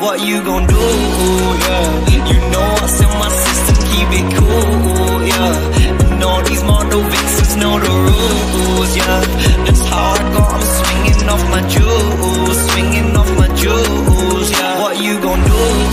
what you gon' do, yeah? You know I in my system, keep it cool, yeah. And all these model vixens know the rules, yeah. That's how I got. I'm swinging off my jewels Swinging off my jewels, yeah. What you gon' do,